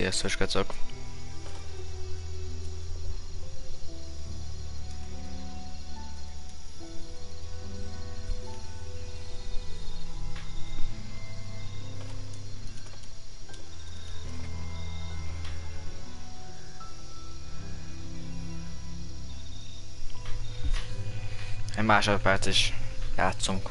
Sziasztok, kacok! Egy másodperc is játszunk.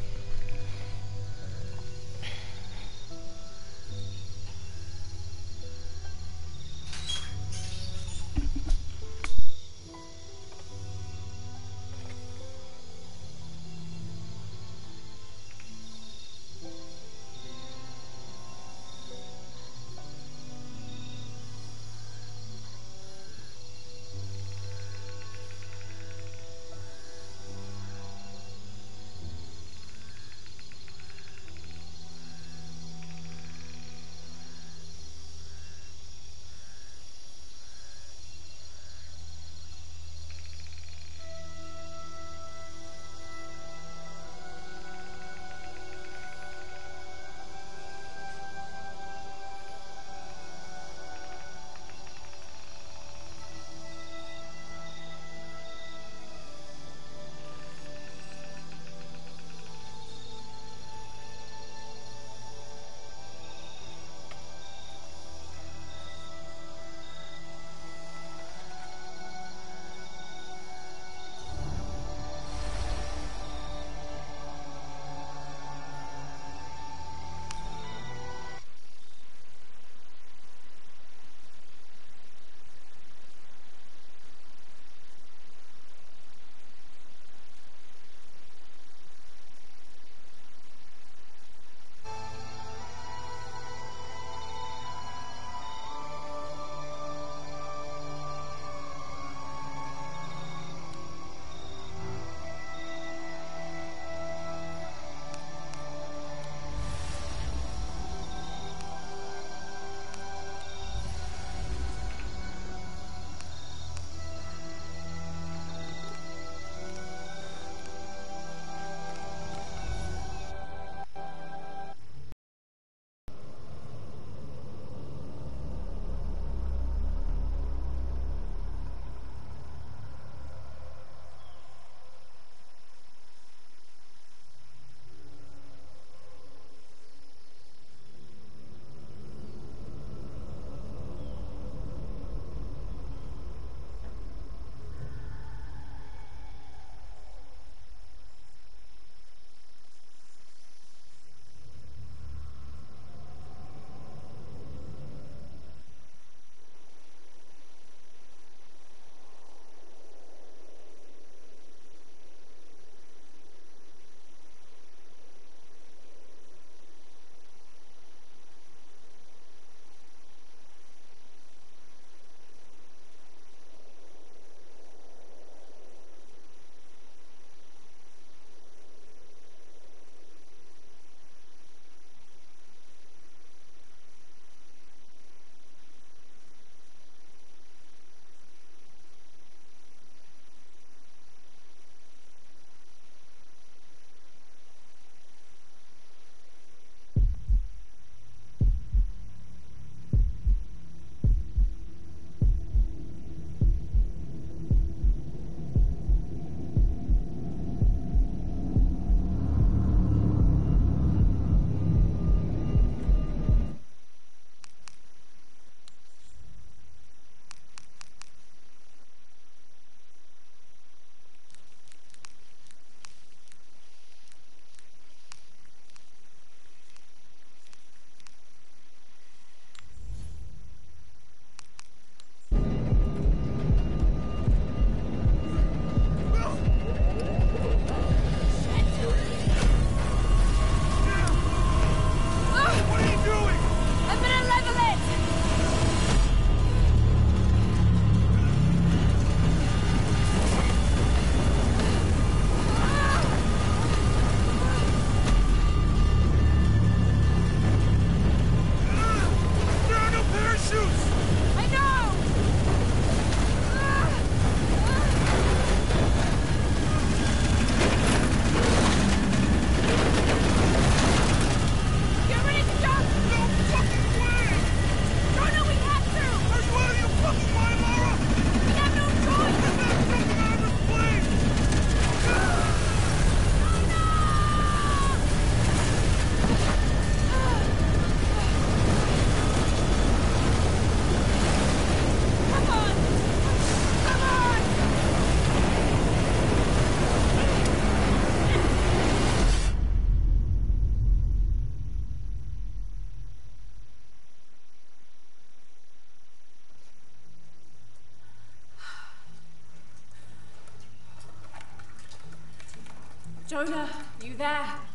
Jonah, you there?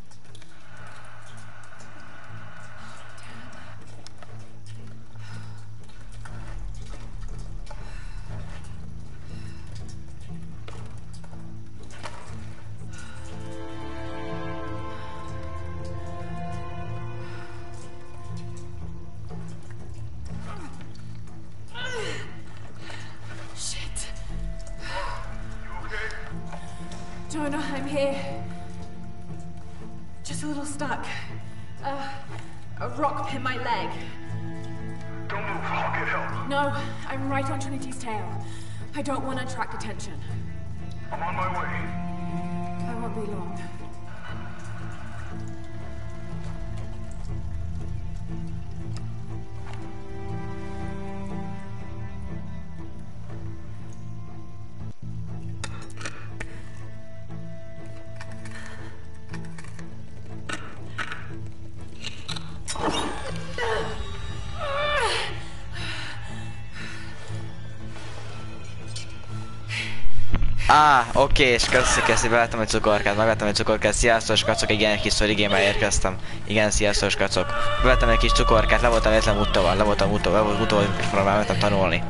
Á, oké, és köszi, köszi, bevettem egy cukorkát, megvettem egy cukorkát, sziasztok, kacok, igen, kis szorigémmel érkeztem. Igen, sziasztok, kacok. Bevettem egy kis cukorkát, le voltam egyetlen úttóval, le voltam úttóval, le volt úttóval, mikor már mentem tanulni.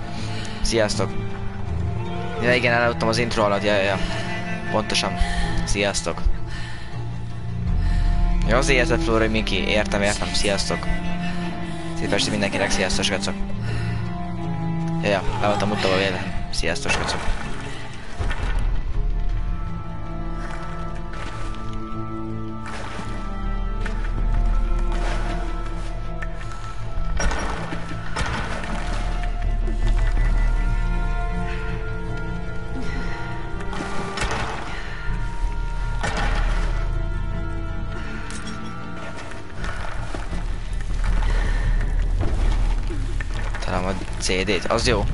Sziasztok. Ja, igen, elaludtam az intro alatt, ja, ja, ja. Pontosan. Sziasztok. Ja, azért érzett Flóra, Miki, értem, értem, sziasztok. Szép estét mindenkinek, sziasztok, kacok. Ja, ja, le voltam úttóval véletlen. Sziasztok, kacok. CD-t, az jó.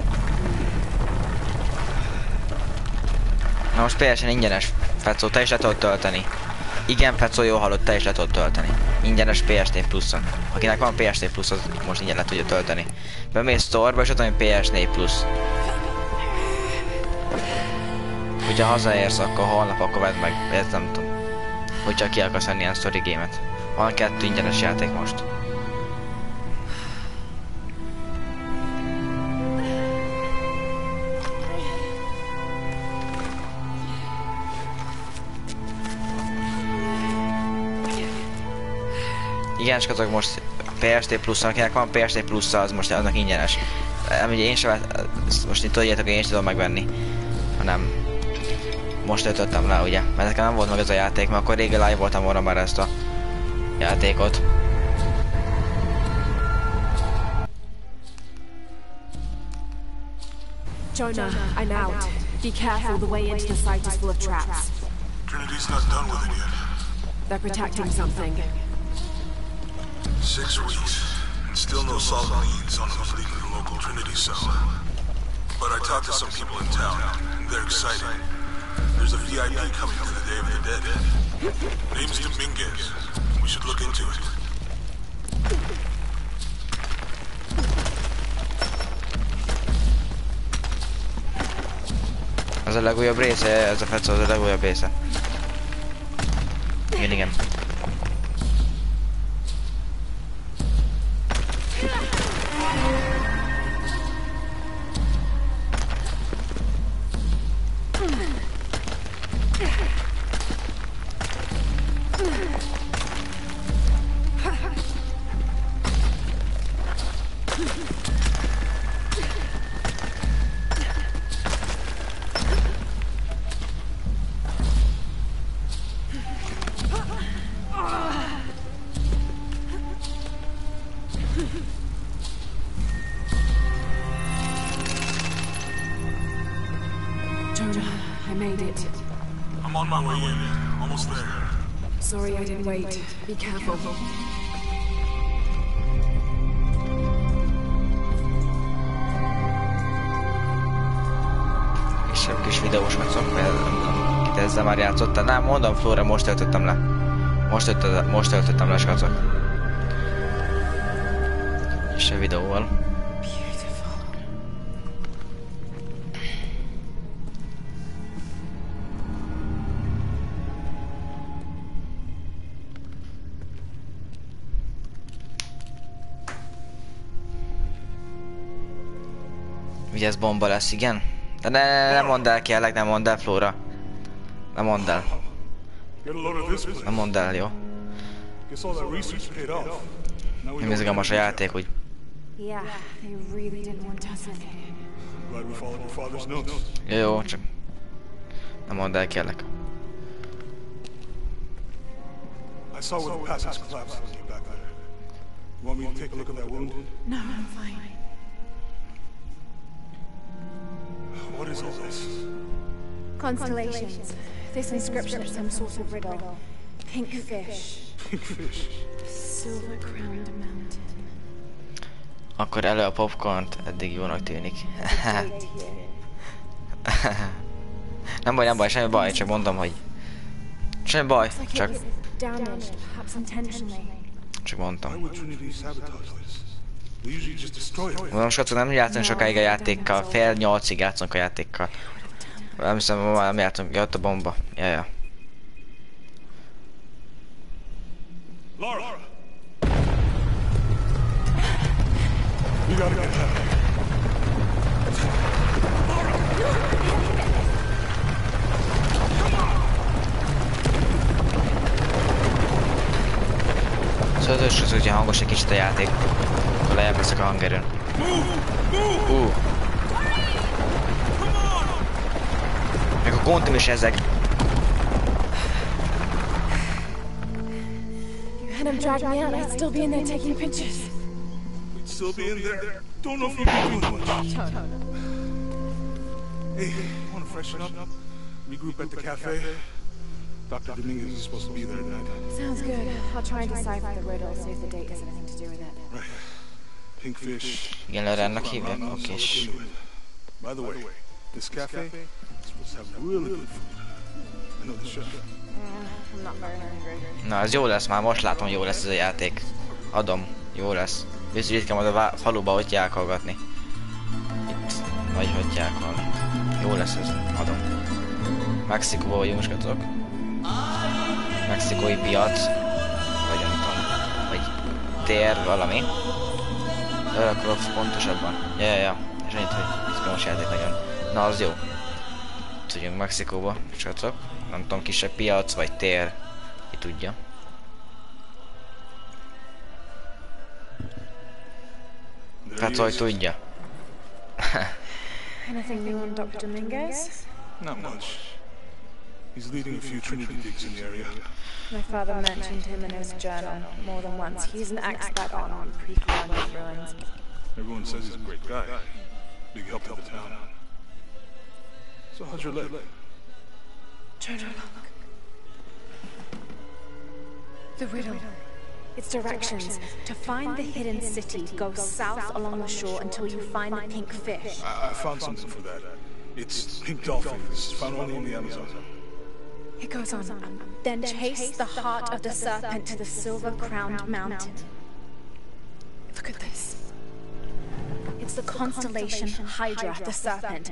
Na most PSN ingyenes, Fecó, te is le tudod tölteni. Igen, Fecó, jó hallott, te is le tudod tölteni. Ingyenes PST pluszon. Akinek van PST plusz, az most ingyen le tudja tölteni. Bemész store-ba, és ott van egy PS4 plusz. Hogyha hazaérsz, akkor holnap akkor vedd meg, ezt nem tudom. Hogyha ki akarsz venni ilyen story game-et. Van kettő ingyenes játék most. Igen, és azok most PST plusz, akinek van PST plusz, az most annak ingyenes. Nem, ugye én sem, most itt tudjátok, én is tudom megvenni, hanem most töltöttem le, ugye, mert nekem nem volt meg ez a játék, mert akkor régen live voltam volna már ezt a játékot. Jonah, I'm out. Be careful, the way into the site is full of traps. Trinity's not done with it yet. They're protecting something. Six weeks, and still no solid leads on who's leading the local Trinity cell. But I talked to some people in town, and they're excited. There's a VIP coming to the Day of the Dead. Name's Dominguez. We should look into it. Ez a legújabb része, ez a fecó, az a legújabb része. Igen, my way in. Almost there. Sorry I didn't wait. Be careful. Kisebb kis videós macok, mert nem tudom, kit ezzel már játszottál. Nem, mondom, Flóra, most töltöttem le. Most töltöttem, most töltöttem le, skacok. És a videóval. Ugye ez bomba lesz, igen? De ne, ne, ne mondd el, kérlek, nem mondd el, Flóra. Nem mondd el. Nem mondd el, jó? Nem izgalmas a játék, úgy. Jó, jó, csak... Nem mondd el, kérlek. I saw where the passage collapsed when you back there. You want me to take a look at that wound? No, I'm fine. What is all this? Constellations. This inscription is some sort of riddle. Pink fish. Pink fish. Silver crowned mountain. Akkor elő a popcornt, eddig jónak tűnik. Nem baj, nem baj, semmi baj, csak mondom, hogy... Semmi baj, csak, it was damaged, perhaps intentionally. csak mondtam. Srácok, nem játszunk sokáig a játékkal, fél nyolcig játszunk a játékkal. Nem hiszem, ma nem játszunk, jött a bomba. Ja, ja. Laura! We gotta get out. Szóval az összes, hogyha hangos egy kicsit a játék, akkor lejjebb leszek a hangerőn. Ú. Meg a kontim is ezek. You had him drag me out, I'd still be in there taking pictures. We'd still be in there. Don't know if you've been doing much. Hey, wanna freshen up? Regroup at the cafe? Dr. Dominguez is supposed to be there tonight. Sounds good. I'll try and decipher the riddle, see if the date has anything to do with it. Right. Pink fish. Igen, Lorennak Not hívják? és... into it. By the way, this cafe is supposed to have really good food. I know the chef. Hungry. Na, ez jó lesz, már most látom, jó lesz ez a játék. Adom, jó lesz. Biztos, hogy itt kell majd a faluba ott jákolgatni. Itt, vagy hogy jákolni. Jó lesz ez, adom. Mexikóban vagyunk, srácok. Mexikói piac. Vagy nem tudom. Vagy tér, valami. Lara Croft pontosabban. Ja, ja, ja. És annyit, hogy izgalmas játék nagyon. Na, az jó. Vagyunk Mexikóba, srácok. Nem tudom, kisebb piac, vagy tér. Ki tudja. Hát, hogy tudja. Anything new on Dr. Dominguez? Not much. He's leading a few Trinity digs in the area. My father mentioned him in his journal more than once. He's an expert on pre-colonial ruins. Everyone says he's a great guy. Big help to the town. So how's your leg? Look. The riddle. Its directions. To find the hidden city, go south along the shore until you find the pink fish. I, I found something for that. It's pink dolphins, found only in the Amazon. It goes on. Then chase the heart of the serpent to the silver-crowned mountain. Look at this. It's the constellation Hydra, the serpent.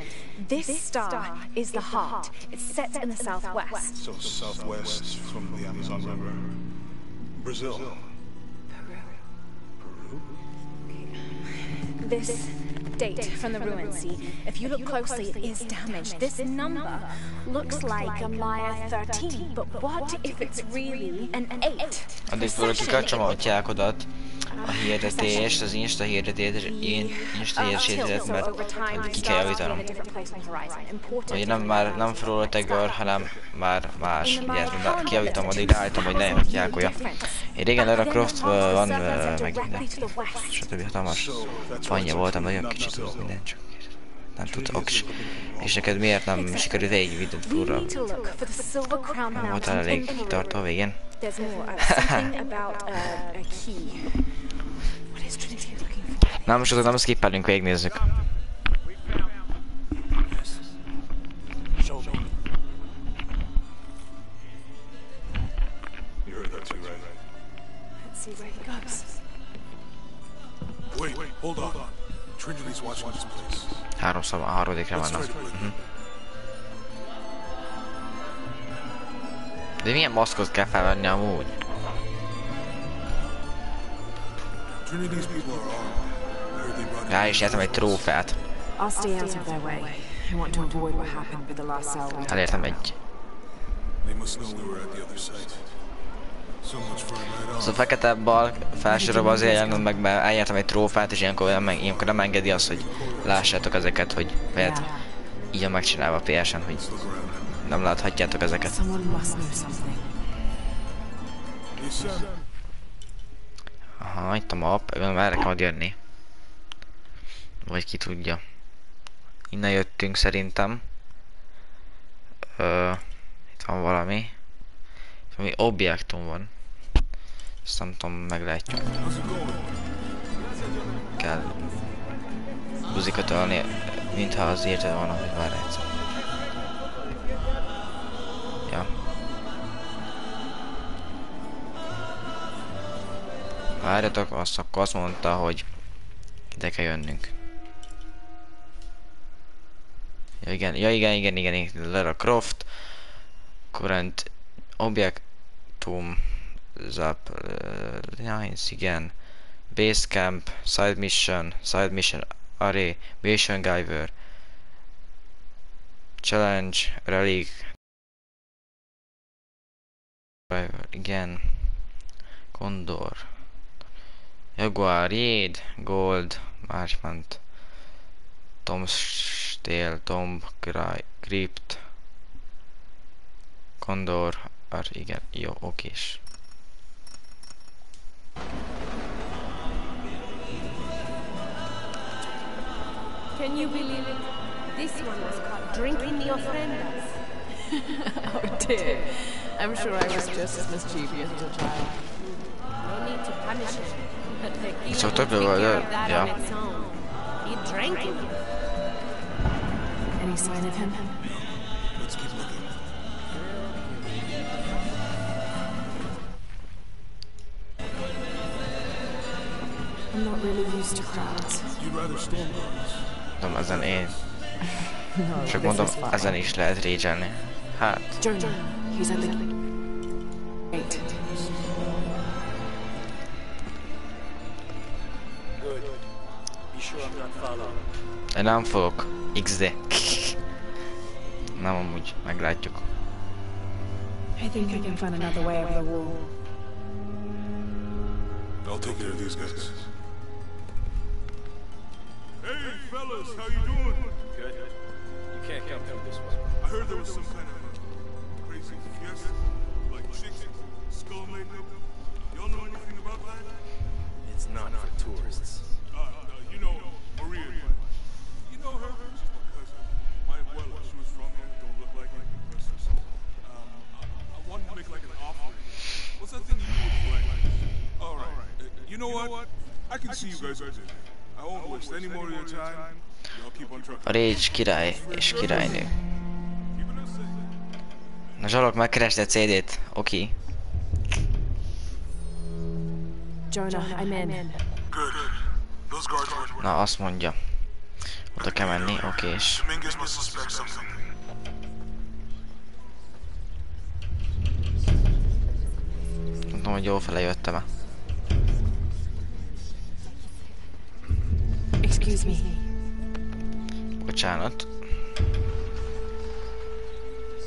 This star is the heart. It's set in the southwest. So southwest from the Amazon River. Brazil. Peru. This date from the ruins, see, if you look closely, it is damaged. This number looks like a Maya 13, but what if it's really an 8? Addig tudok kikapcsolhatják oda a hirdetést, az Insta hirdetés, én Insta hirdetés, mert hogy ki kell javítanom. Vagy nem már nem Frollo Tagger, hanem már más. Ugye ezt már kijavítom, addig ráállítom, hogy ne jákolja. Én régen Lara Croft van, meg minden. Stb. hatalmas fanja voltam, nagyon kicsit tudok mindent, csak nem tudok. És, neked miért nem sikerült végig videót furra? Nem voltál elég kitartó a végén? Na most azok nem skippelünk, végignézzük. Wait, hold on. Három szava, a harmadikra vannak. Mhm. De milyen maszkot kell felvenni amúgy? Rá is nyertem egy trófeát. I'll stay out of their way. I want to avoid what happened with the last cell we Elértem egy. They must know we were at the other site. Off. fekete bal felsősorban azért jelent meg, mert eljártam egy trófát, és ilyenkor nem, ilyenkor nem engedi azt, hogy lássátok ezeket, hogy hát így a megcsinálva a PS-en, hogy nem láthatjátok ezeket. Aha, itt a map, erre kell jönni. Vagy ki tudja. Innen jöttünk szerintem. Ö, itt van valami. Itt valami objektum van. Ezt nem tudom, meglátjuk. Kell buzikat ölni, mintha az írtad volna, hogy várj egyszer. Ja. Várjatok, azt akkor azt mondta, hogy ide kell jönnünk. Ja igen, ja igen, igen, igen, igen, Lara Croft, current objektum, zap, lines, igen, base camp, side mission, side mission array, mission giver, challenge, relic, giver, igen, condor, Jaguar, Raid, Gold, Marchment, Tom's Steel, Tomb, Cry, Crypt, Condor, ar, igen, jó, okés. Can you believe it? This one was caught drinking the ofrendas. Oh dear. I'm sure I was just as mischievous as a child. No need to punish him. The tequila So will talk about care that, of that yeah. on its own. He drank it. Any sign of him? Let's keep looking. I'm not really used to crowds. You'd rather storm guards. Mondom, ezen én, No, csak mondom, ezen is lehet rage Hát, én nem fogok. XD. Nem amúgy, meglátjuk. I think I can find another way over the wall. I'll take care of these guys. Rage király és királynő. Na Zsalok, megkeresd a CD-t. Oké. Jonah, I'm in. Guards were. Na, azt mondja. Oda kell menni, oké, és... Tudom, hogy jó fele jöttem -e. Excuse me. Bocsánat.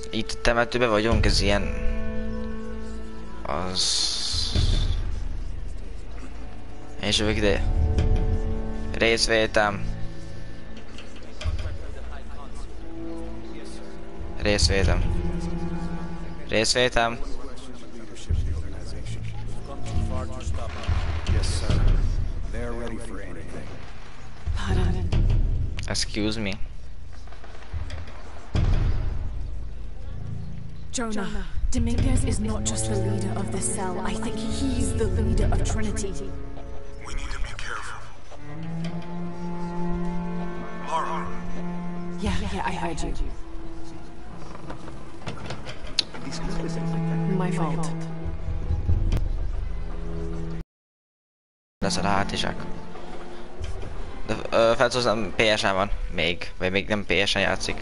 Itt a temetőben vagyunk, ez ilyen... Az... És jövök ide. Részvétem. Részvétem. Részvétem. Yes, sir. They're ready for anything. Pardon. Excuse me. Jonah, Dominguez is not just the leader of this cell. I think he's the leader of Trinity. We need to be careful. Lara, Yeah, yeah, I heard you. My fault. Lesz a hátizsák. De ö, felszózom, PS-en van. Még. Vagy még nem PS-en játszik.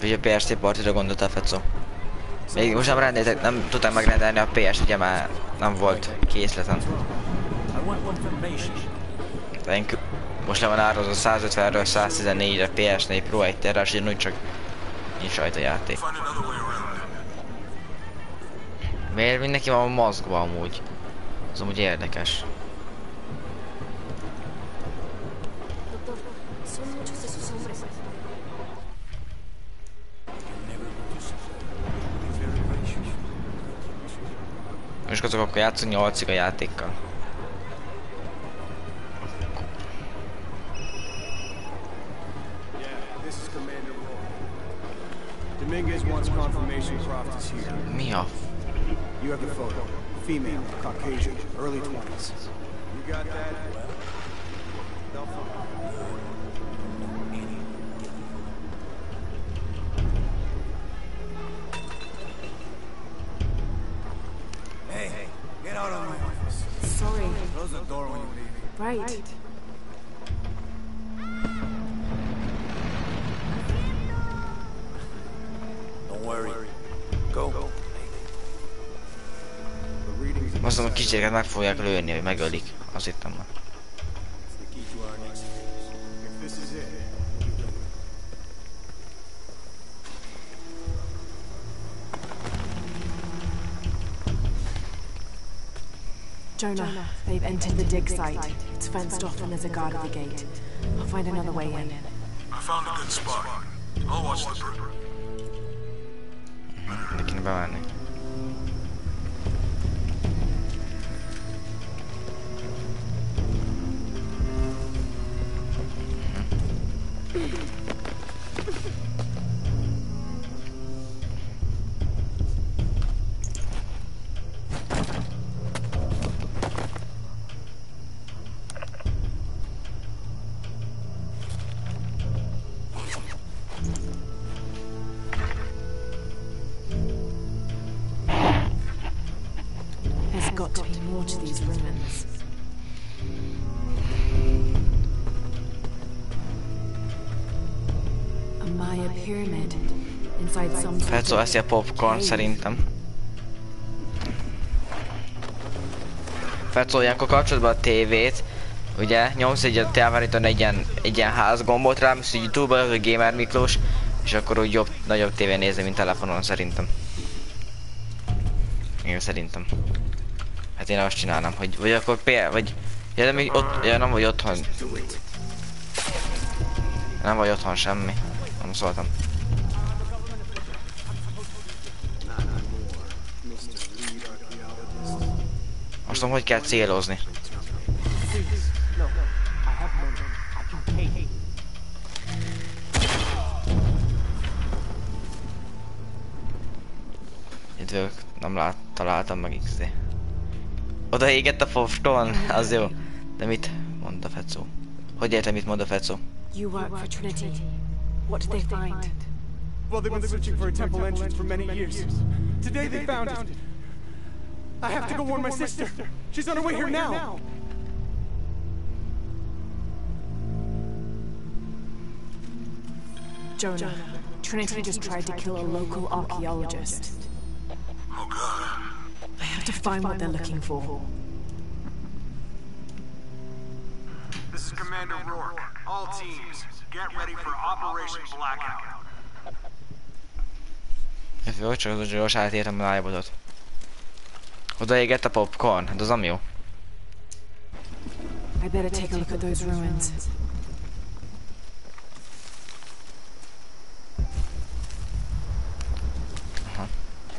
Vagy a PST partira gondoltál, Fecó? Még most nem rendeltek, nem tudtam megrendelni a PS, ugye már nem volt készleten. én kü- most le van árazva 150-ről 114-re PS4 Pro 1 terás, úgy csak nincs rajta játék. Miért mindenki van mozgva amúgy? Az amúgy érdekes. Most azok akkor játszunk 8 a játékkal. Mi a... You have the photo. Female, Caucasian, early 20s. You got that? They'll find. Hey, hey, get out of my office. Sorry. Close the door when you leave. Right. Don't Azt mondom, a kicsiket meg fogják lőni, hogy megölik. Azt hittem már. the key to our next phase. If this is it, we'll be done. Jonah, they've entered the dig site. It's fenced off and there's a guard at the gate. I'll find another way in. I found a good spot. I'll watch the perimeter. De kéne bemenni. There's sort Fecó of eszi a popcorn szerintem. Fecó ilyenkor kapcsolatban a tévét, ugye, nyomsz egy távirítón egy ilyen, egy ilyen házgombot rá, mész Youtube-ba, az a Gamer Miklós, és akkor úgy jobb, nagyobb tévén nézni, mint telefonon szerintem. Én szerintem. Hát én azt csinálnám, hogy, vagy akkor például, vagy, ja, de még ott, ja, nem vagy otthon. Nem vagy otthon semmi. Nem szóltam. Tudom, hogy kell célozni. Idők, nem lát, találtam meg XD. Oda égett a foston, az jó. De mit mond a Fecó? Hogy értem, mit mond a Fecó? You work for Trinity. What did they find? Well, they've been searching for a temple entrance for many years. Today they found it. I have to go warn my sister. She's on her way here now. Jonah, Trinity just tried to kill a local archaeologist. Oh god. I have to find what they're looking for. This is Commander Rourke. All teams, get ready for Operation Blackout. Jó, csak az gyors átértem a live-odat. Oda égett a popcorn, hát az nem jó. I better take a look at those ruins.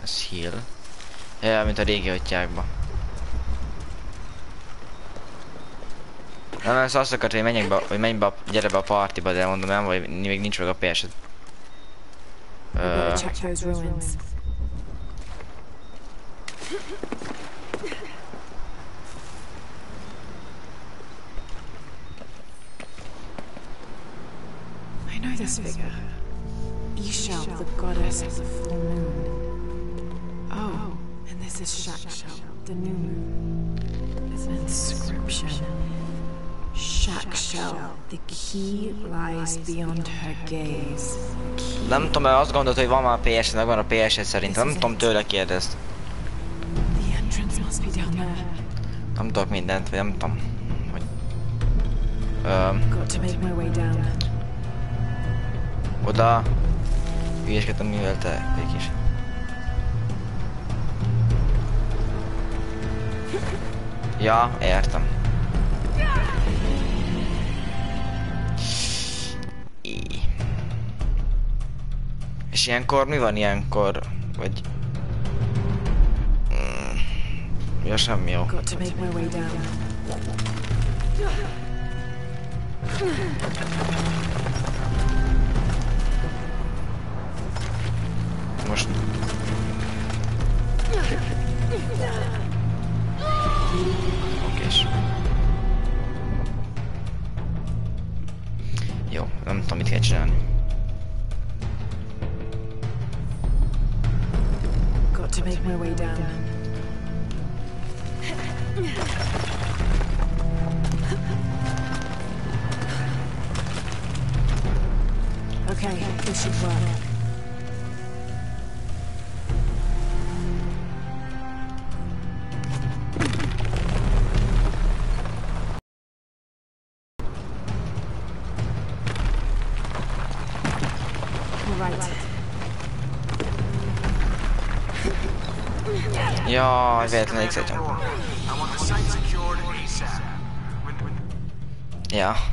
Ez heal. Ja, mint a régi atyákba. Nem, ez azt akart, hogy menjek be, hogy menj be, a- gyere be a partiba, de mondom nem, vagy még nincs meg a ps -ed. I know this figure. Ishal, the goddess of the full moon. Oh, and this is Shakshal, the new moon. There's an inscription. Shakshal, the key lies beyond her gaze. nem tudom, mert azt gondolt, hogy van már ps meg van a ps -ed szerintem. Nem tudom, tőle kérdezt. Tudok mindent, vagy nem tudom. Hogy... Öm, oda... Hülyeskedtem, mivel te kis. Ja, értem. Í. És ilyenkor mi van ilyenkor? Vagy... ja, semmi jó. Got to make my way down. Most... Okés. Jó, nem tudom mit kell csinálni. Jaj, véletlenül x Commander Rourke, I want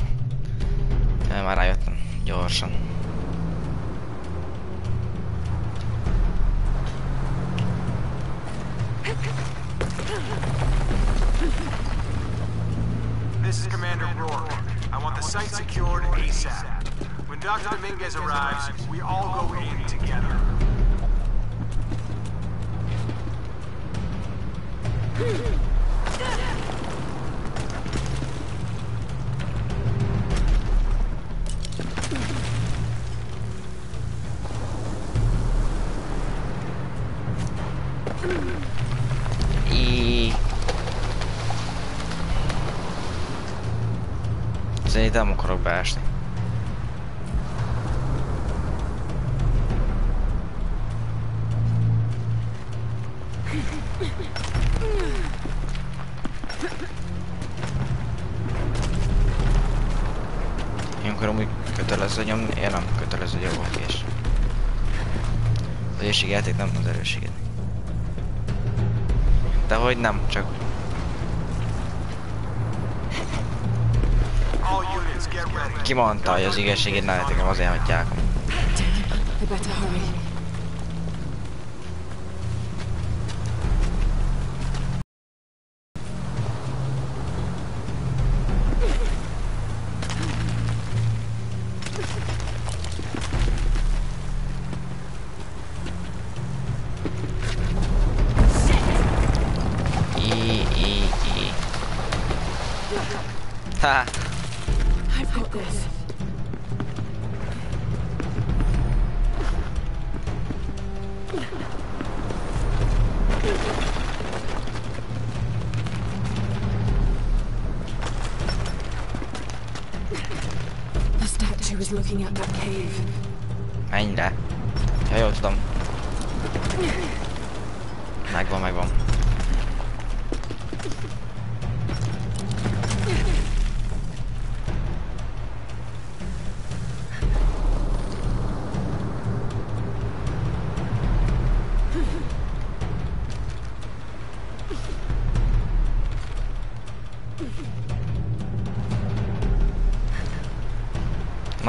I... Szerintem nem akarok beásni. Ilyenkor amúgy kötelező nyomni, én nem kötelező jogok és... Az erősségjáték nem az erősséget. Hogy nem, csak All units, get ready. ki mondta, hogy az igazságét ne nekem azért hagyják. I better hurry.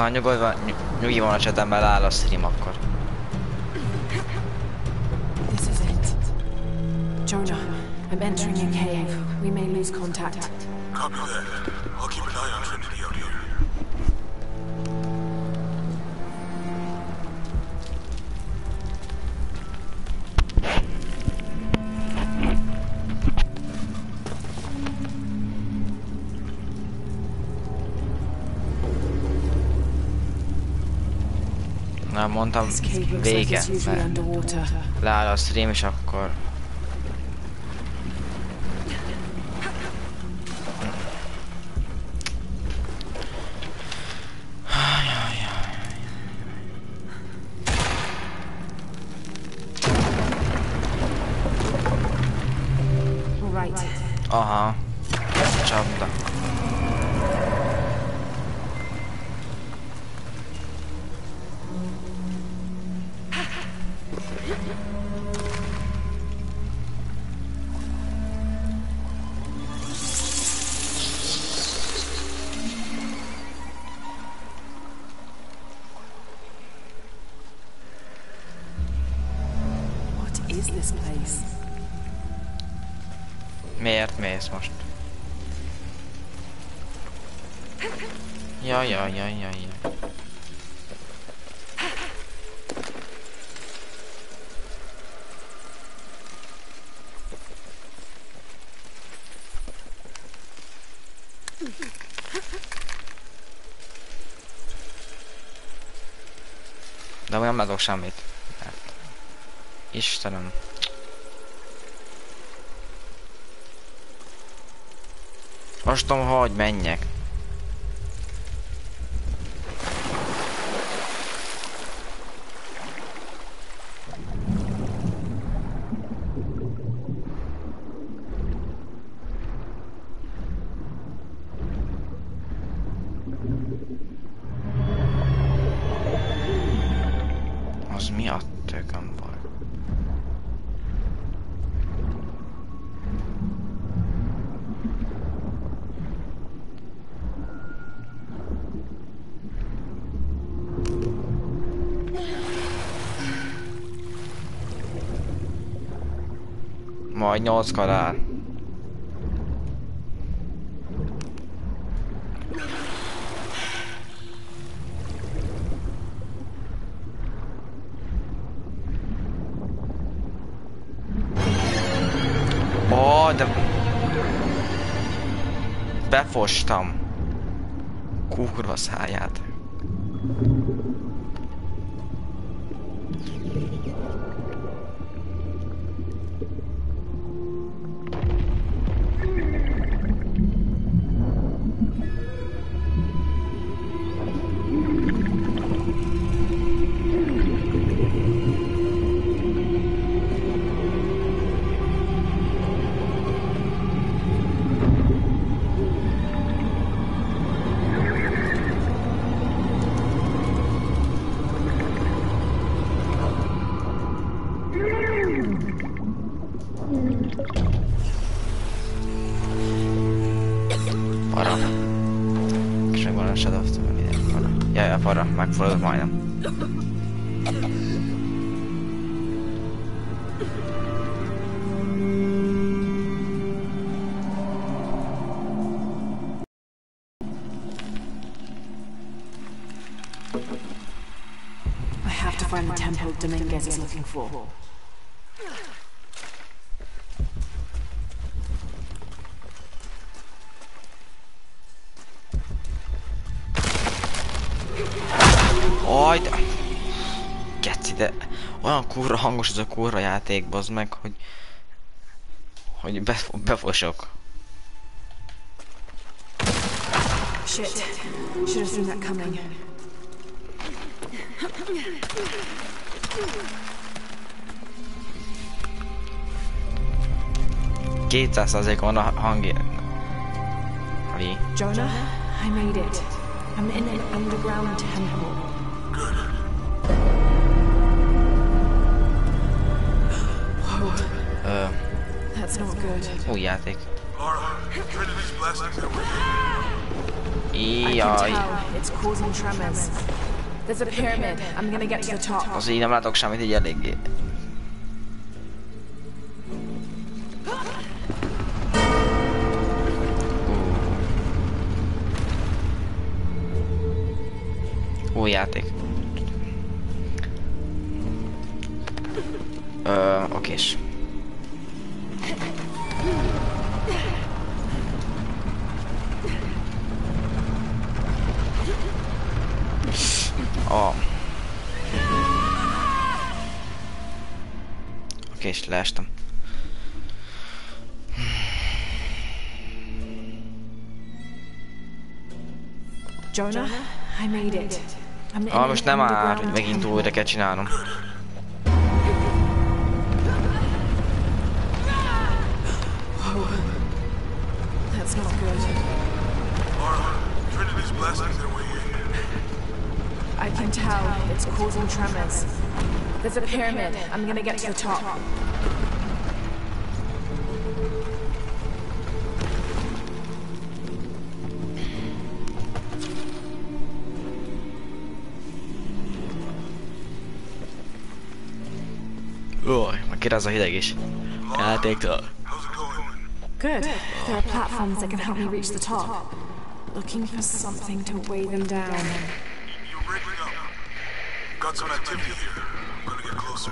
Na nyugodva, ny nyugi van a csetemben, áll a stream mondtam, vége. mert. Leáll a stream és akkor... Aha. Jaj, jaj, jaj, jaj. De nem látok semmit. Hát. Istenem. Most tudom, hogy menjek. 8 karár. Ó. Befostam. Kurva száját. Majdnem. I have to find the temple Dominguez is looking for. Olyan kurva hangos ez a kurva játék, bazd meg, hogy... Hogy bef befosok. Shit. Should have seen that coming. 200% van a hangja. Mi? Jonah, I made it. I'm in an underground temple. Get to the top. Az így nem látok semmit, így eléggé. Új játék. Ö, okés. A. Oké, és leestem. Jonah, I made it. Ah, most nem áll, hogy megint újra kell csinálnom. Blasting their way in. I can tell it's causing tremors. There's a pyramid. I'm gonna get to the top. Ó, már kiráz a hideg is. Játéktól. How's it going? Good. There are platforms that can help me reach the top. Looking for something to weigh them down. You're breaking up. Got some activity here. I'm gonna get closer.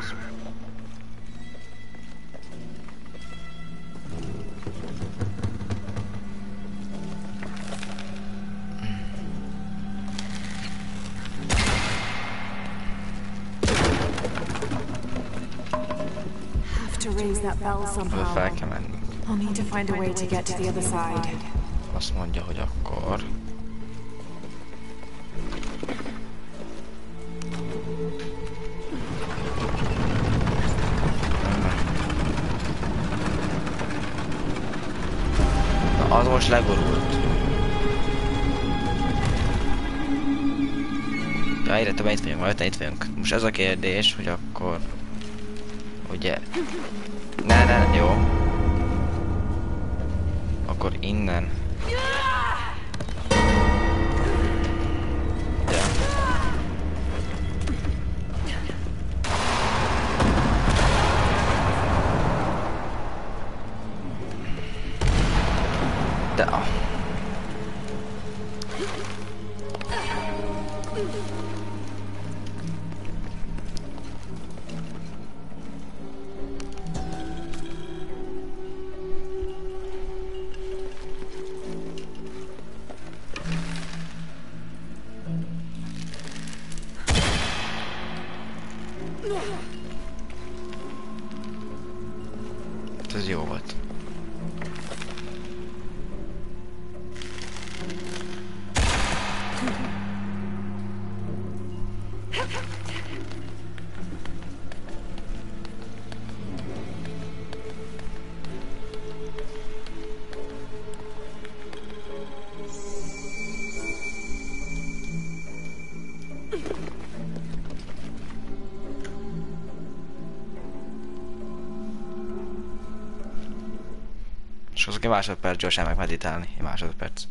Have to raise that bell somehow. fel kell menni. I'll need to find a way to get to the other side. Azt mondja, hogy akkor... Na, az most legurult. Ja, egyre többen itt vagyunk, majd itt vagyunk. Most ez a kérdés, hogy akkor... Ugye... Ne, ne, jó. Akkor innen. Ja. Másodperc gyorsan megmeditálni. Egy másodperc.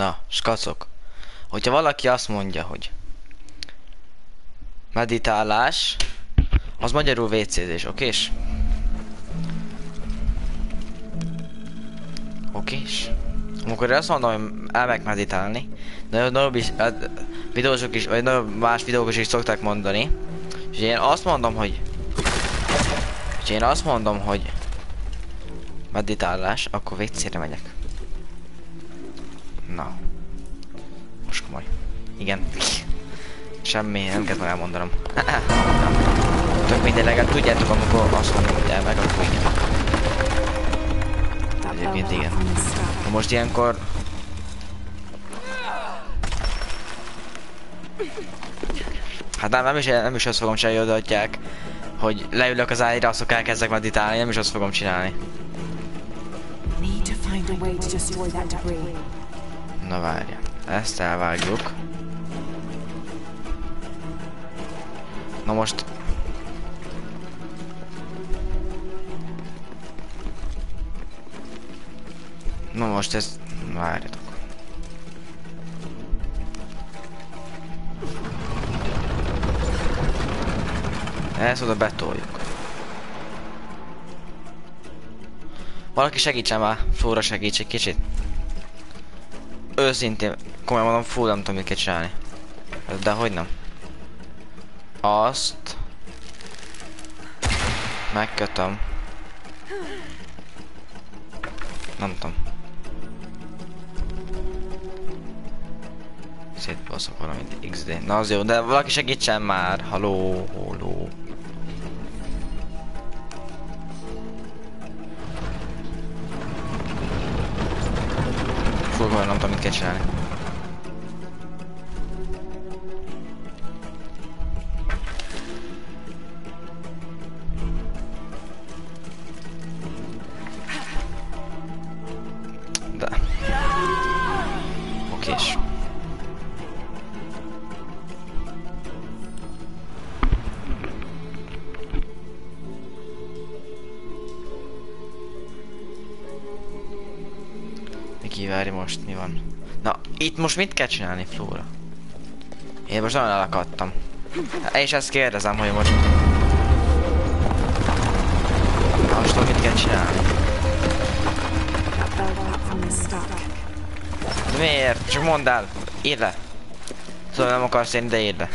Na, skacok. Hogyha valaki azt mondja, hogy meditálás, az magyarul vécézés, okés? Okés? Amikor azt mondom, hogy elmegyek meditálni, de nagyobb is, hát, videósok is, vagy nagyobb más videók is szokták mondani, és én azt mondom, hogy és én azt mondom, hogy meditálás, akkor vécére megyek. Na. Most komoly. Igen. Semmi, nem kell elmondanom. Tök mindegy, legalább tudjátok, amikor azt mondom, hogy elmegy, akkor igen. Egyébként igen. Na most ilyenkor... Hát nem, nem is, nem is azt fogom csinálni, hogy odaadják, hogy leülök az ágyra, azok elkezdek meditálni, nem is azt fogom csinálni. Need to find a way to destroy that debris. Na várja, ezt elvágjuk. Na most... Na most ez... Várjatok. Ezt oda betoljuk. Valaki segítsen már, Flóra segíts egy kicsit. Őszintén, komolyan mondom, full nem tudom mit kell csinálni. De hogy nem? Azt... Megkötöm. Nem tudom. Szétbaszok valamit XD. Na az jó, de valaki segítsen már. Haló, haló. Furva, nem tudom mit kell csinálni. Itt most mit kell csinálni, Flóra? Én most nagyon elakadtam. És ezt kérdezem, hogy most... Most mit kell csinálni? Miért? Csak mondd el. Írd le. Szóval nem akarsz én, de írd le.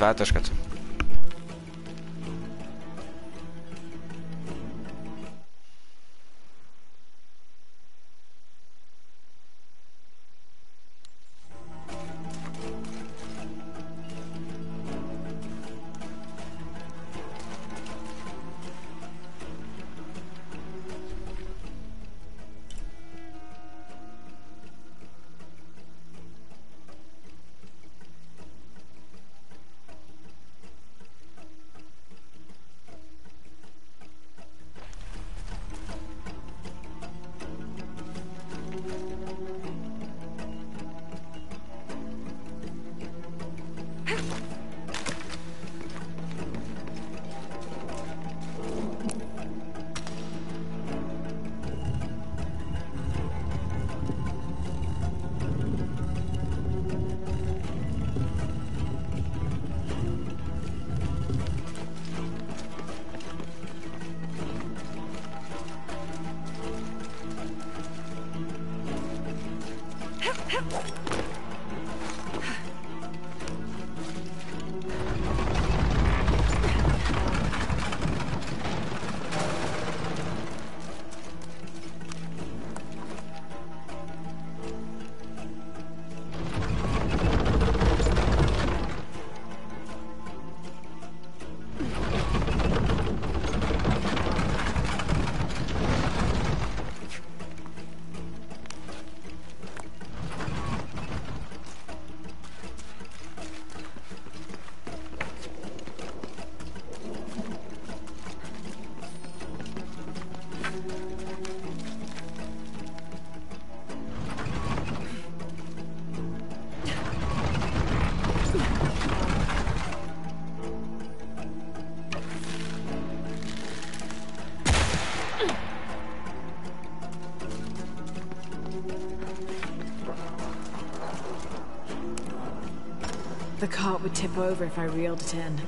Kicsit The cart would tip over if I reeled it in.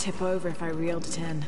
Tip over if I reeled it in.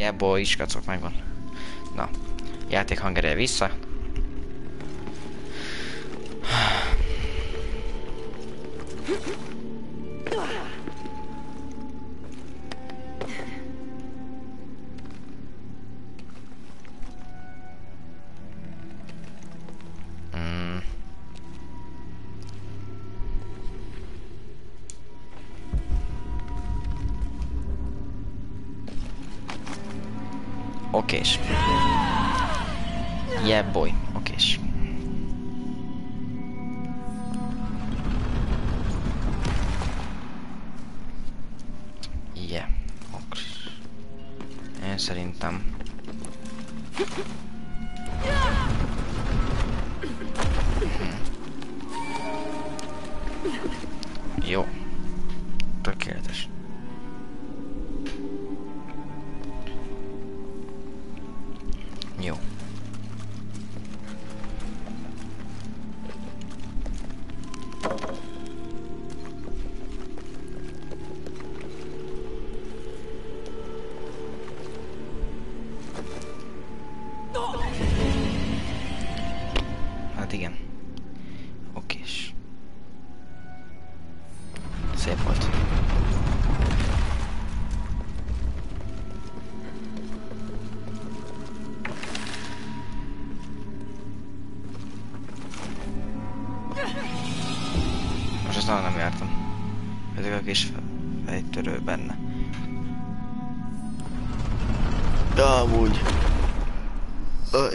Yeah, boy, iskacok megvan. Na, játék hangereje vissza.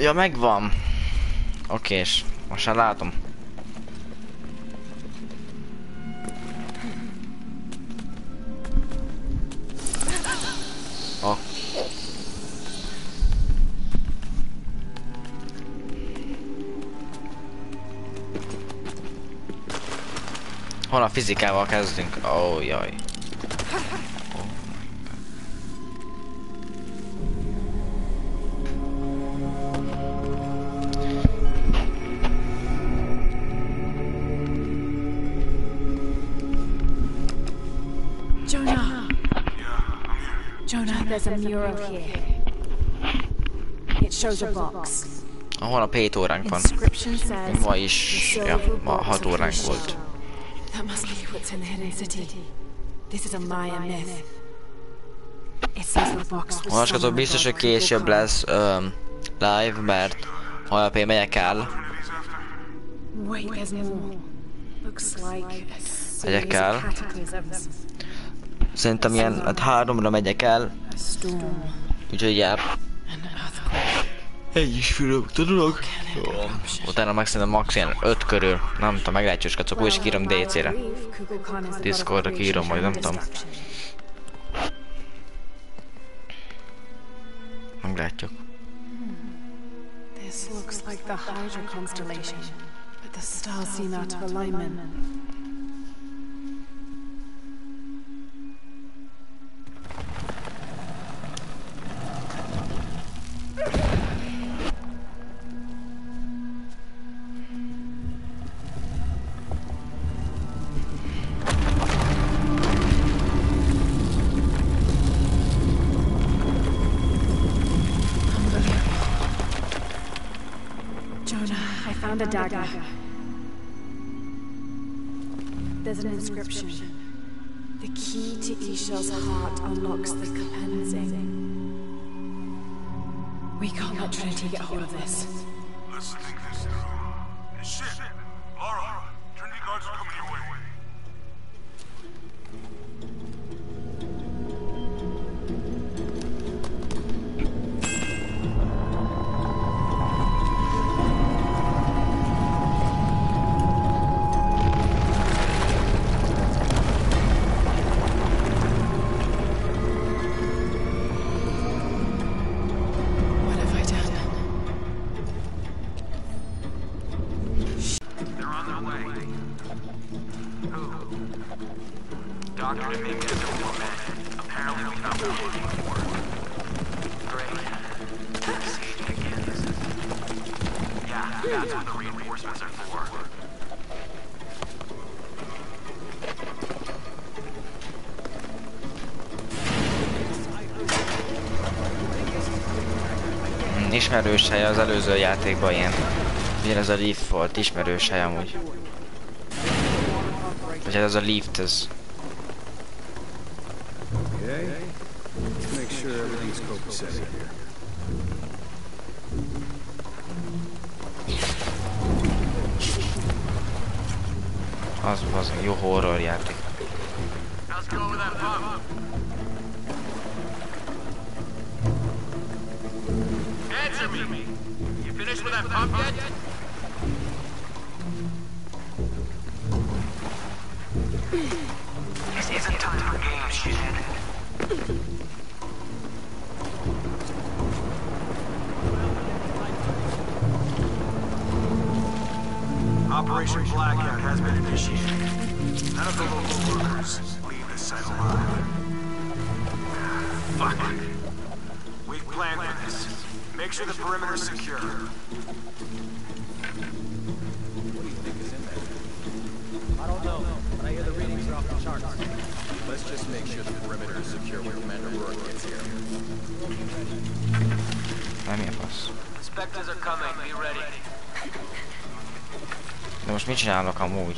Ja, megvan. Okés. Most már látom. Oh. Hol a fizikával kezdünk? Ó, oh, jaj. There's a mural here. It shows a box. A holnap 7 óránk van. Ma is, ja, ma box 6 of óránk volt. that must be what's in the hidden city. This is a Maya myth. It says the box was Most summoned biztos, hogy később lesz um, live, mert holnap én megyek el. Wait, there's more. Looks like a Megyek el. Szerintem ilyen, hát háromra megyek el. Úgyhogy jár. Egy is fülök, tudok? Utána meg szerintem max ilyen 5 körül. Nem tudom, meglátjuk, skacok, úgy is kírom DC-re. Discordra kiírom majd, nem tudom. Meglátjuk. This looks like the Hydra constellation, but the stars seem out of alignment. Found a dagger. There's an inscription. The key to Ishel's heart unlocks the Kapenzing. We can't let Trinity get hold of this. Let's think this through. Shit! Trinity guards are coming your way. Ismerős hely az előző játékban ilyen. Ugyanez a lift volt, ismerős hely amúgy. Vagy ez a lift, ez. Okay? Let's. Az, az jó horror játék. It going with that me! You finished with that pump yet? This isn't time for games, shithead. Operation Blackout has been initiated. None of the local workers leave this site alive. Fuck. Sure the perimeter's secure. I don't know, but I hear the readings are off the charts. Let's just make sure the perimeter is secure when Commander Rourke gets here. Nem ilyen fasz. Spectres are coming. Be ready. De most mit csinálok amúgy?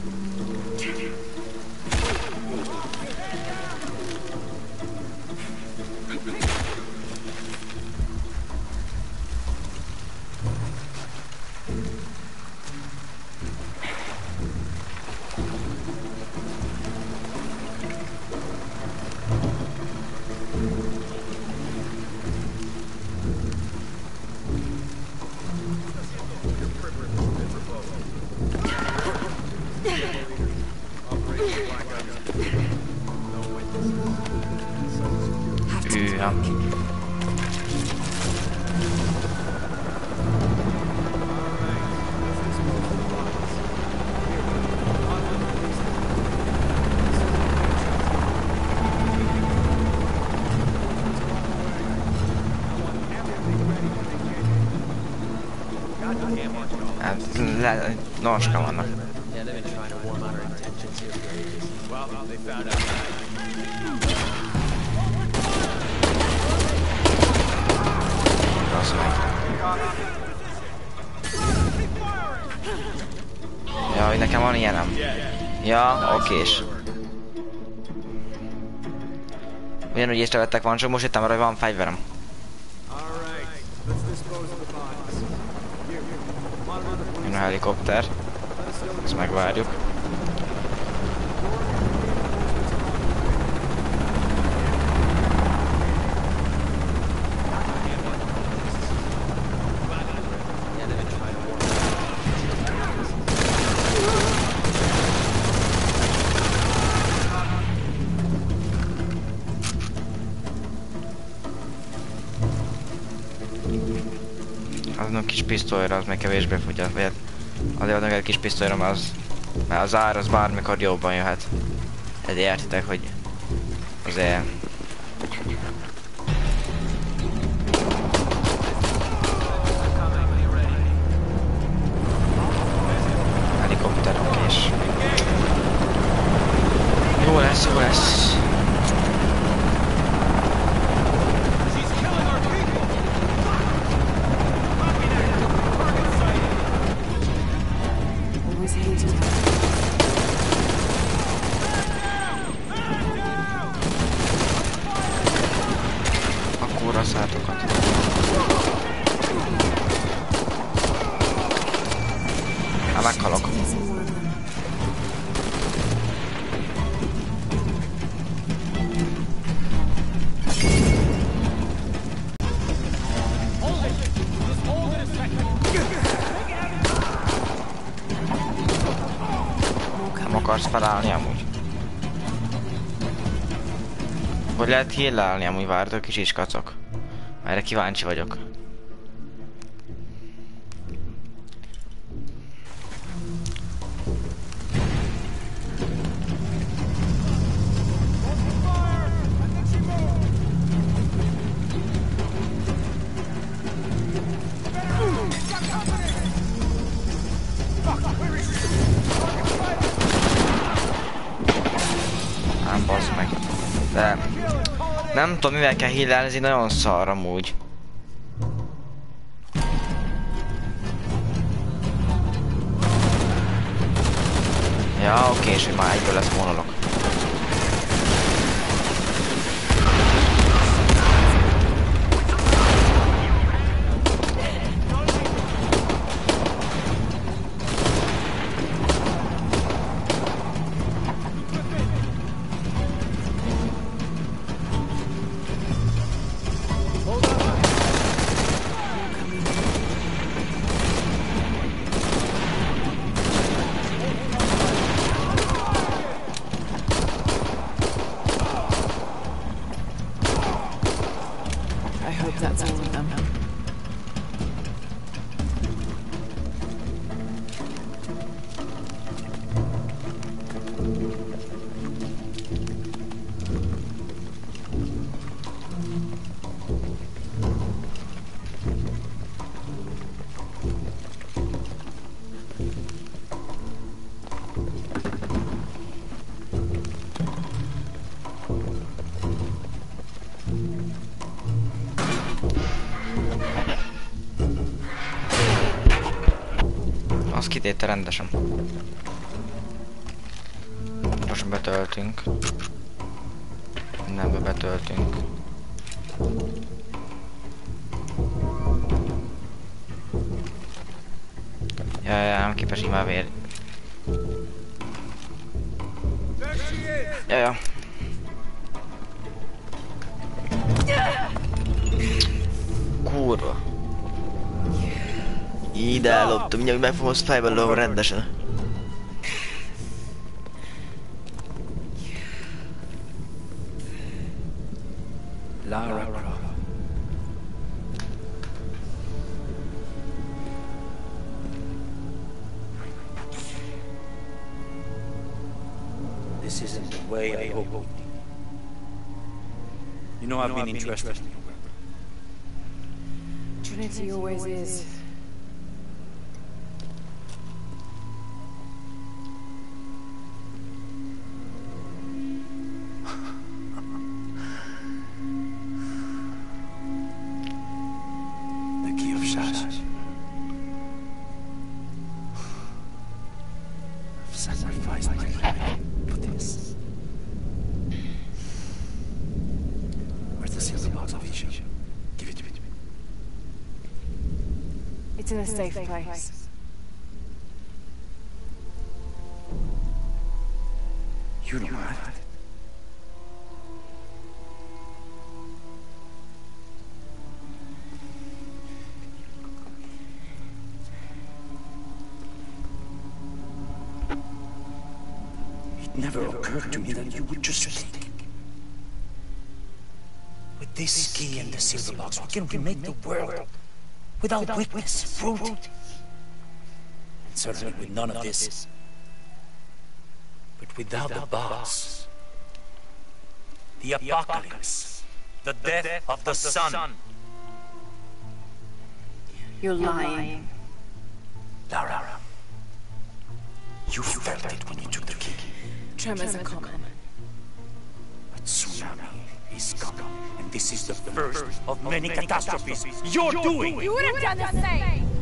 out tonight. Basz meg. Jaj, nekem van ilyenem. Ja, okés. Ugyanúgy észrevettek van, csak most jöttem arra, hogy van fegyverem. All right, let's dispose of the bodies. Here, monitor the police. Jön a helikopter. Ezt megvárjuk. Yeah, they've been trying to warm out. Az a kis pisztolyra az még kevésbé vagy hát azért adnak egy kis pisztolyra, mert az, mert az ár az bármikor jobban jöhet. Ez értitek, hogy azért lehet hillálni amúgy vártok is kacok? Erre kíváncsi vagyok. Tudom, mivel kell így nagyon szar amúgy. Ja, oké, és hogy már egyből lesz monolog. Rendesen. Mindjárt meg fogom azt fejbe lőni rendesen. Lara Croft. This isn't the way I hoped. it would be. You know, I've been interested my life for this. Where's the silver box of? Give it to me. It's in a safe place. Key and the silver box, we can remake the world without weakness, fruit. And certainly with none of this. But without the box, the apocalypse, the death of the sun. You're lying. Lara, you felt it when you took the key. Tremors are common. But tsunami is coming, and this is the first of many catastrophes you're doing. You would have done the same!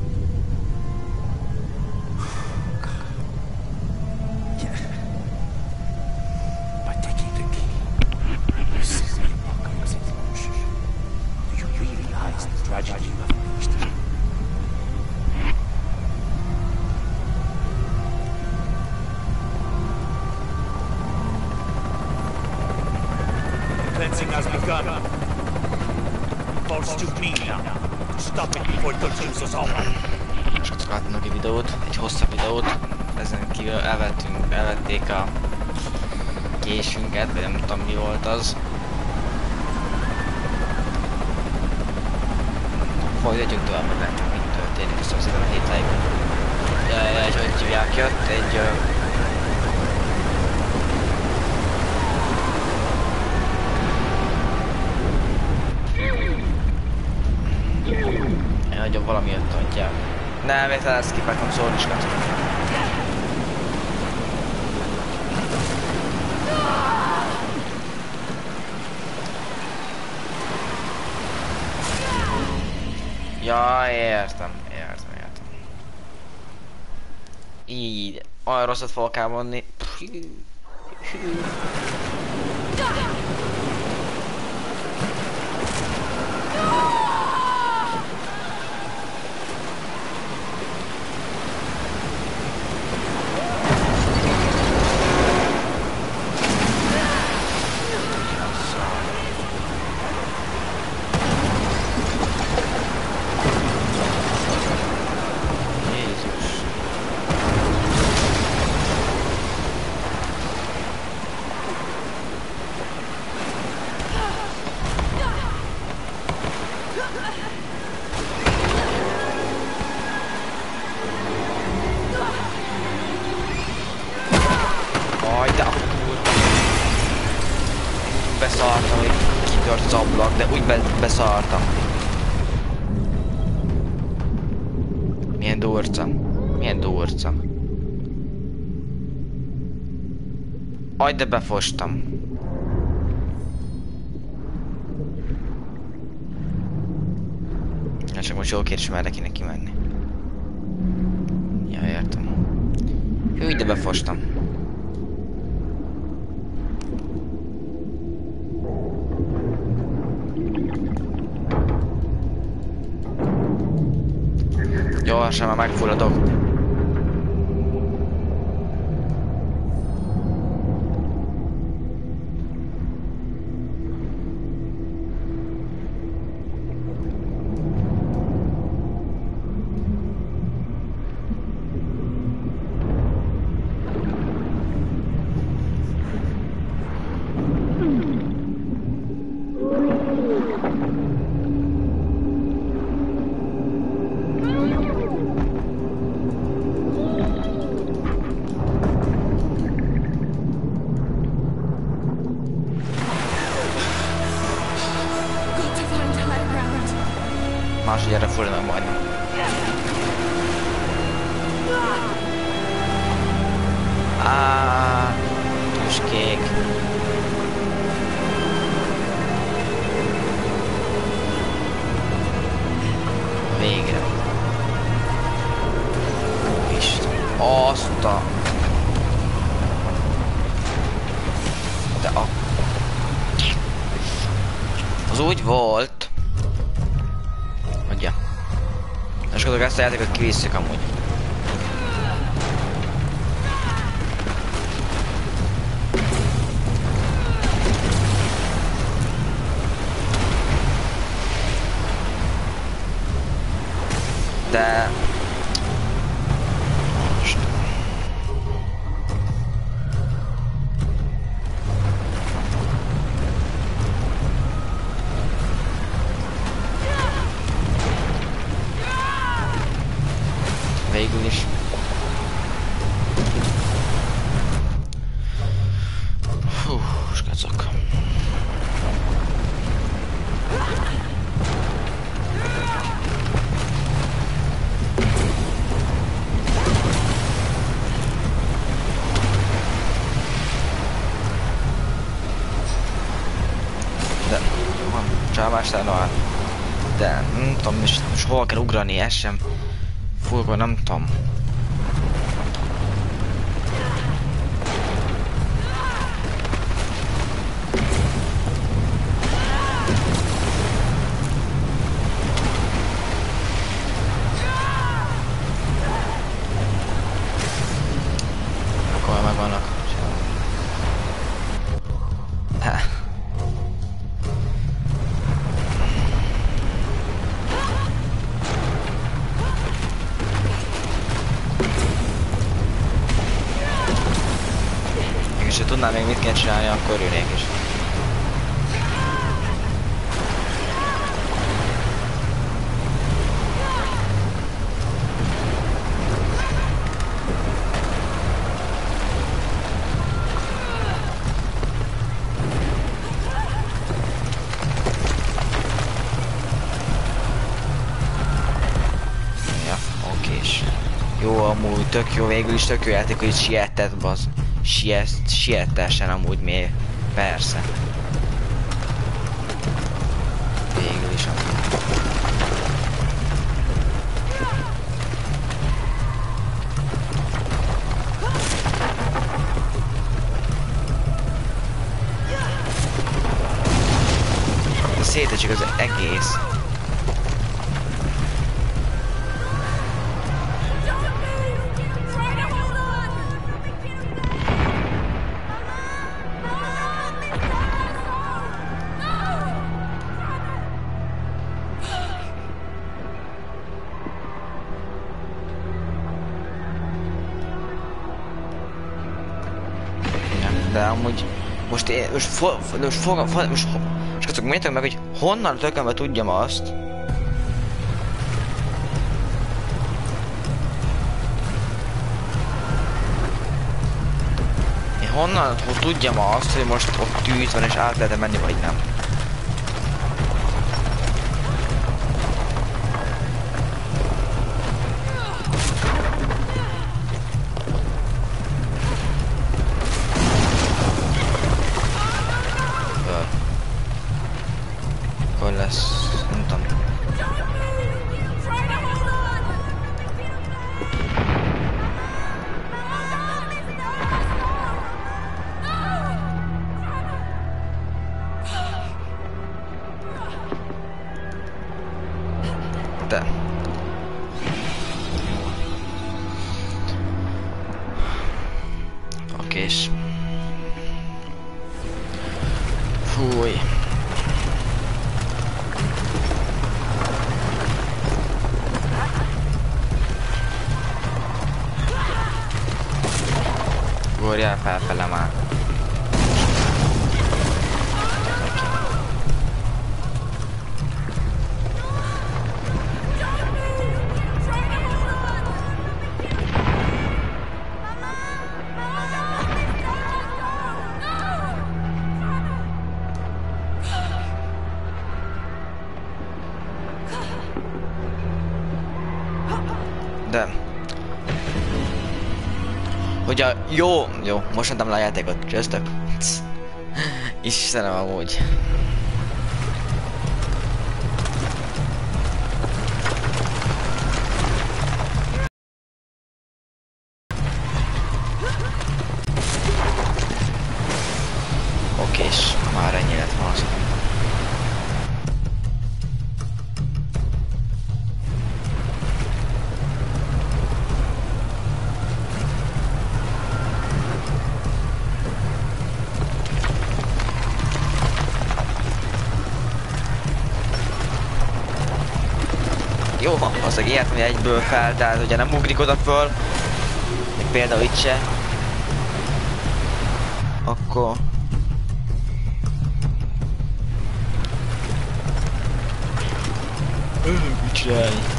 Olyan rosszat fogok elmondni. Jézus. Beszartam. Milyen durca. Milyen durca. Aj, de befostam. Ja, csak most jó kérdés, merre kéne kimenni. Ja, értem. Hű, de befostam. Gyorsan, már megfulladok. És akkor ezt a játékot kivisszük amúgy. Hol kell ugrani, ez sem. Furgó, nem tudom. Jó, végül is tök jó játék, hogy sietett, baz. Siet, sietessen amúgy még. Persze. Végül is amúgy. De szétecsik az egész. De amúgy most én, most fo, most fogom, fo, most, most csak mondjátok meg, hogy honnan tökönbe tudjam azt, Én honnan hogy tudjam azt, hogy most ott tűz van és át lehet -e menni, vagy nem? Hogy a... Jó, jó, most mondtam le a játékot, csöztök. Istenem amúgy. Fel, tehát ugye nem ugrik oda föl. Még például itt se. Akkor... Öh, mit csinálni?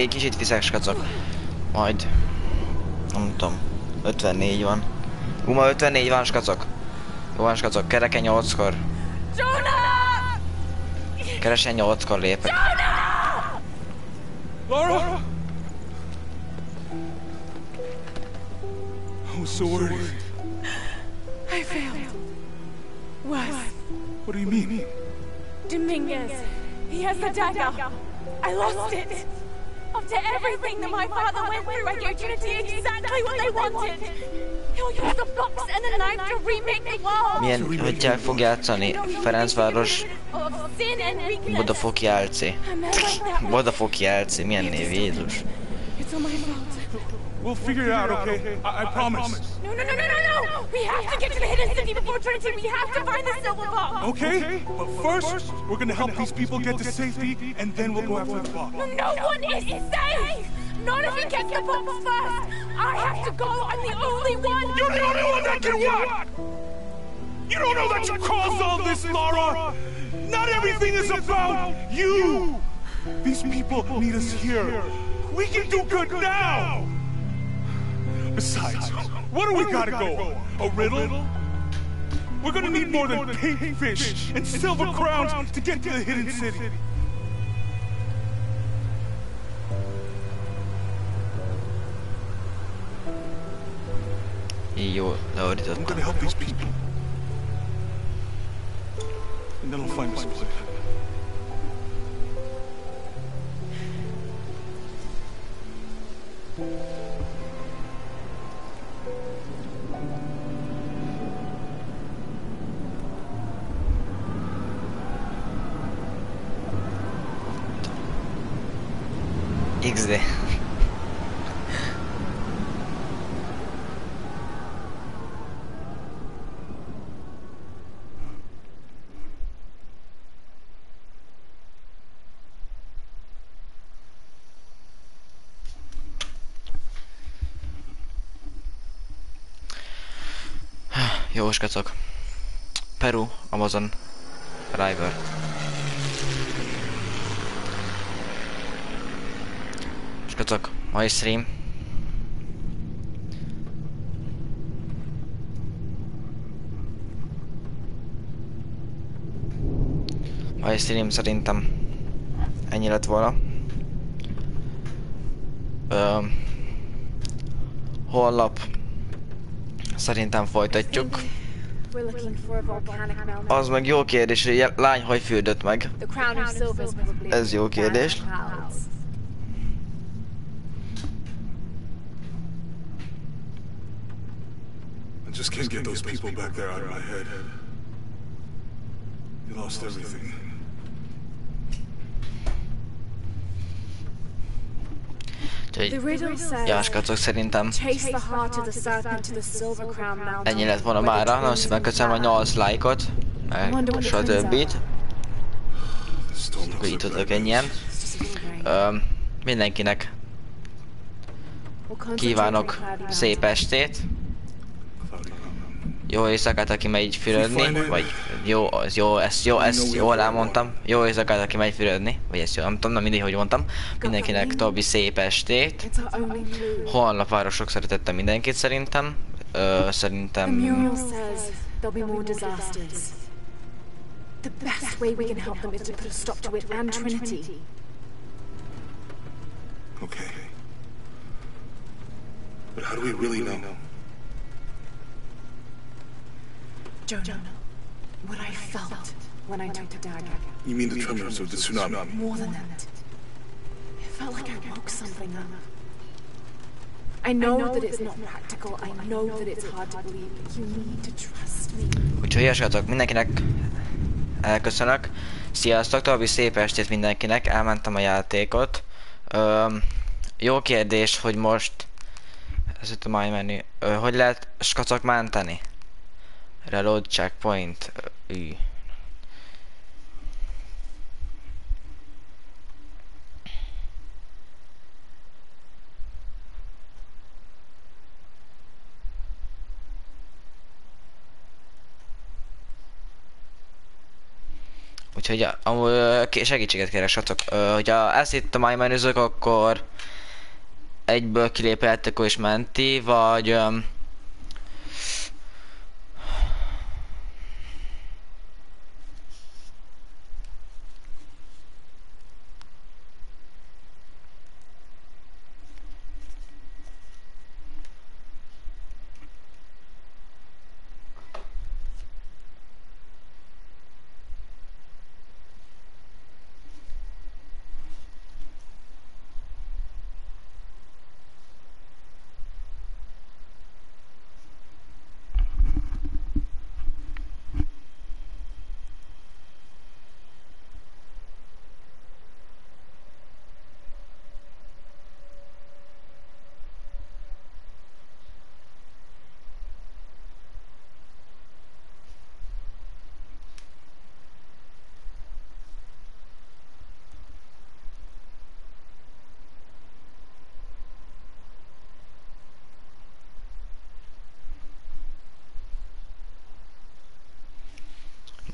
Egy kicsit viszek, skacok. Majd. Nem tudom. 54 van. Uma 54 van, skacok. Jó van, skacok. Kereken 8-kor. Keresen 8-kor lépek. Bodafok Jelci. A man like that. Bodafok Jelci, milyen név, Jézus. We'll figure it out, okay? I, I promise. No, no, no, no, no, no! We have to get to the hidden city before Trinity. We have to find the silver box. Okay? But first, we're gonna help these people get to safety, and then we'll go after the box. No one is safe. Not if he gets the box first. I have to go. I'm the only one. You're the only one that can what? You don't know that you caused all this, Laura! Not everything is about you! These people need us here. We can do good now! Besides, what do we gotta go? A riddle? We're gonna need more than pink fish and silver crowns to get to the hidden city. Így jó, I'm gonna help these people. And then we'll find Skacok. Peru, Amazon, River. Skacok, mai stream. Mai stream szerintem ennyi lett volna. Ö, Holnap szerintem folytatjuk. Az meg jó kérdés, hogy a lány hogy fürdött meg. The crown of is probably Ez jó kérdés. I just can't get those people back there out of my head. They lost everything. Silver crown mountain. ennyi lett volna mára. Nagyon szépen köszönöm a die. 8 lájkot, meg a többit. Akkor so tudok ennyien. Mindenkinek kívánok szép estét. Jó éjszakát, aki megy fürödni, vagy jó, az jó, ezt jó, ezt jól elmondtam. Jó éjszakát, aki megy fürödni, vagy ezt jól nem tudom, nem mindig, hogy mondtam. Mindenkinek további szép estét. Holnap várok sok szeretettel mindenkit szerintem. Ö, szerintem mural says there'll be more disasters. The best way we can help them is to put a stop to it and Trinity. Okay. But how do we really know? Jonah, what I felt when I took the dagger. You mean the tremors of the tsunami? More than that. It felt like I woke something up. I know that it's not practical. I know that it's hard to believe, but you need to trust me. Úgyhogy ilyesgatok, mindenkinek elköszönök. Sziasztok, további szép estét mindenkinek, elmentem a játékot. Öm, jó kérdés, hogy most... Ez itt a. Ö, hogy lehet skacok menteni? Reload checkpoint. Ü. Úgyhogy amúgy segítséget kérek, itt a my menüzök, akkor egyből kilépeltek és menti, vagy...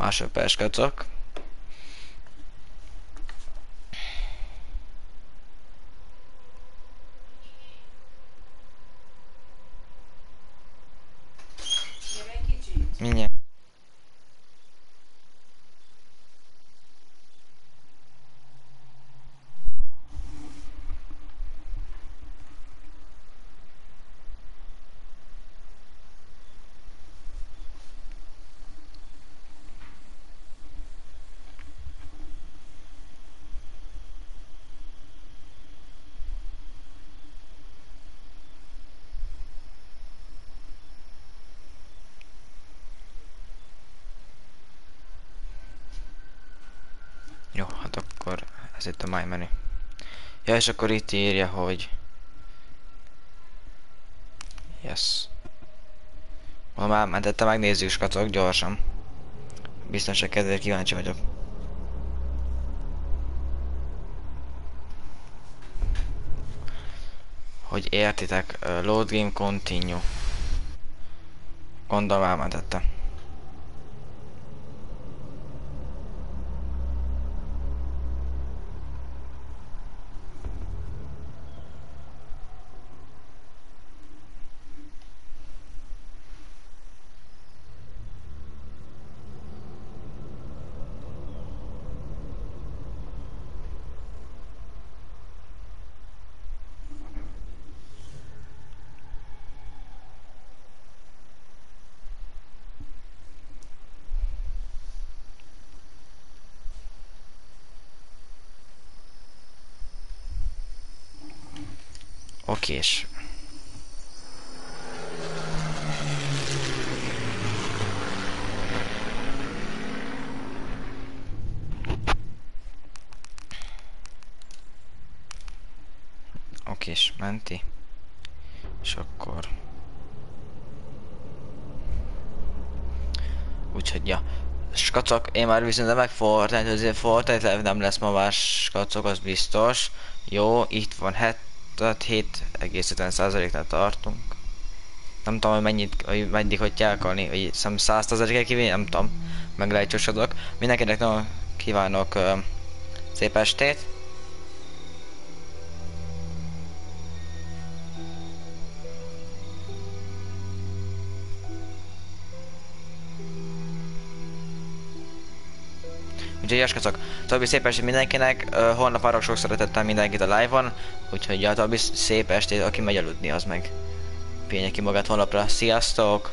öm, Másodperc, srácok. Mindjárt. Jó, hát akkor ez itt a my menu. Ja, és akkor itt írja, hogy... Yes. Mondom, elmentette, megnézzük, skacok, gyorsan. Biztonság kedvéért kíváncsi vagyok. Hogy értitek, load game continue. Gondolom elmentette. Okés. Okés, menti. És akkor... Úgyhogy ja. Skacok, én már viszont meg Fortnite, azért Fortnite nem lesz ma már skacok, az biztos. Jó, itt van 7,50%-nál tartunk. Nem tudom, hogy mennyit, hogy meddig hogy elkalni, hogy szem 100%-el kivinni, nem tudom. Meglejtsosodok. Mindenkinek nagyon kívánok uh, szép estét. Jaskacok, további szép estét mindenkinek, uh, holnap várok sok szeretettel mindenkit a live-on, úgyhogy ja, további szép estét, aki megy aludni, az meg pihenje ki magát holnapra. Sziasztok!